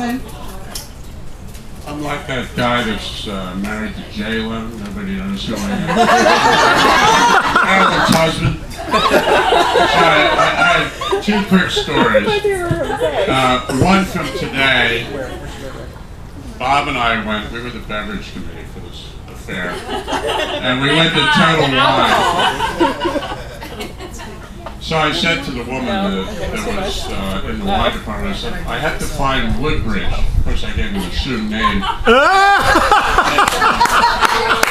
I'm like that guy that's uh, married to J-Lo. Nobody knows who I am. Marilyn's husband. I, I, had two quick stories. Uh, one from today. Bob and I went, we were the beverage committee for this affair. And we went to Total Wine. So I said to the woman that, that was uh, in the wine department, I said, I have to find Woodbridge. Of course, I gave him the assumed name.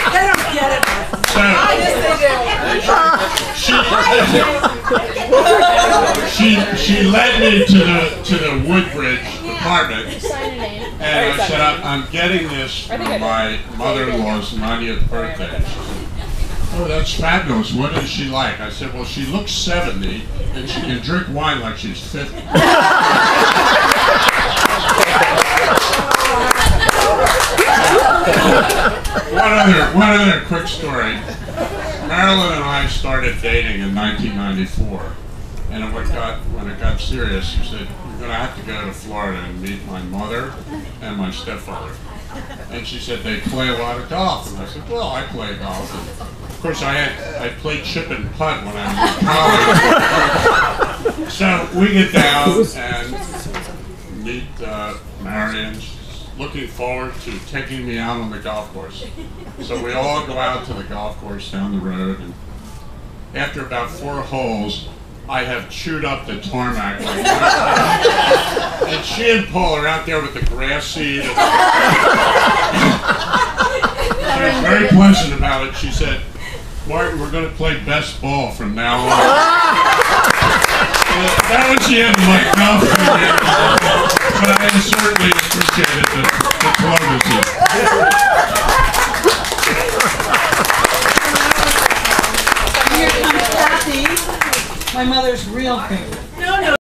they don't get it. So, she, she, she led me to the, to the Woodbridge department. And I said, I'm getting this for my mother-in-law's 90th birthday. Oh, that's fabulous. What is she like? I said, well, she looks 70 and she can drink wine like she's 50. one other, one other quick story. Marilyn and I started dating in 1994. And when it got, when it got serious, she said, you're going to have to go to Florida and meet my mother and my stepfather. And she said, they play a lot of golf. And I said, well, I play golf. Of course, I had I played chip and putt when I was in college. so we get down and meet uh, Marion. She's looking forward to taking me out on the golf course. So we all go out to the golf course down the road. And after about four holes, I have chewed up the tarmac. and she and Paul are out there with the grass seed. she was very pleasant about it. She said, Martin, we're going to play best ball from now on. that was the end of my golf. But I certainly appreciated the, the diplomacy. Here comes Kathy, my mother's real favorite. No, no.